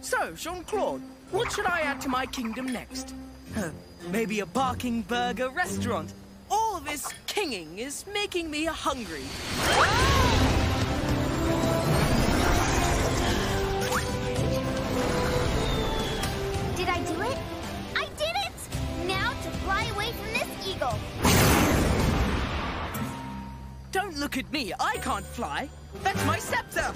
So, Jean-Claude, what should I add to my kingdom next? Huh, maybe a barking burger restaurant. All this kinging is making me hungry. Did I do it? I did it! Now to fly away from this eagle. Don't look at me. I can't fly. That's my scepter.